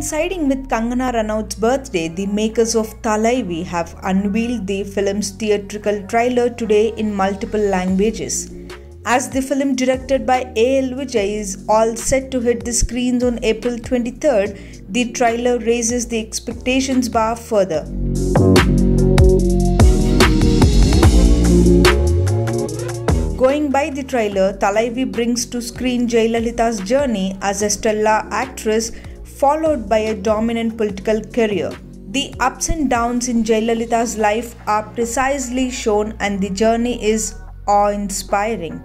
Coinciding with Kangana Ranaut's birthday, the makers of Thalaivi have unveiled the film's theatrical trailer today in multiple languages. As the film directed by A.L. Vijay is all set to hit the screens on April 23rd, the trailer raises the expectations bar further. Going by the trailer, Thalaivi brings to screen Jayalalitha's journey as a stellar actress followed by a dominant political career. The ups and downs in Jayalalitha's life are precisely shown and the journey is awe-inspiring.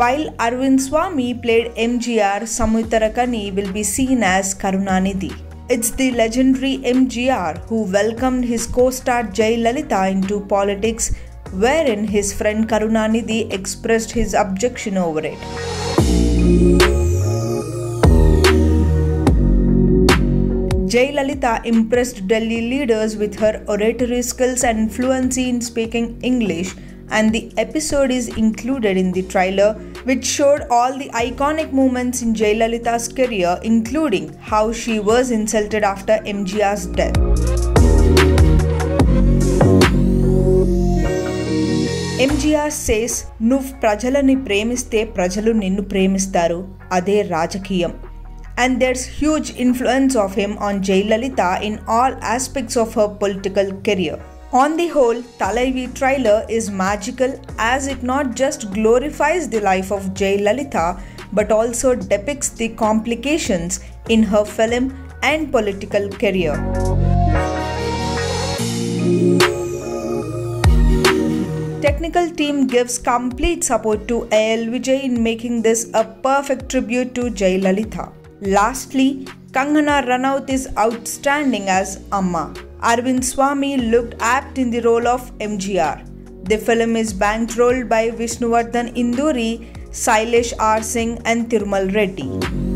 While Aravind Swamy played MGR, Samyuktha will be seen as Karunanidhi. It's the legendary MGR who welcomed his co-star Jayalalitha into politics wherein his friend Karunanidhi expressed his objection over it. Jayalalitha impressed Delhi leaders with her oratory skills and fluency in speaking English and the episode is included in the trailer which showed all the iconic moments in Jayalalitha's career including how she was insulted after MGR's death. says says నువ్వు ప్రజలని ప్రేమిస్తే ప్రజలు నిన్ను ప్రేమిస్తారు అదే రాజకీయం and there's huge influence of him on Jayalalitha in all aspects of her political career. On the whole, Thalaivi trailer is magical as it not just glorifies the life of Jayalalitha but also depicts the complications in her film and political career. Technical team gives complete support to AL Vijay in making this a perfect tribute to Jayalalitha. Lastly, Kangana Ranaut is outstanding as Amma. Aravind Swamy looked apt in the role of MGR. The film is bankrolled by Vishnuvardhan Induri, Sailesh R. Singh and Tirumal Reddy.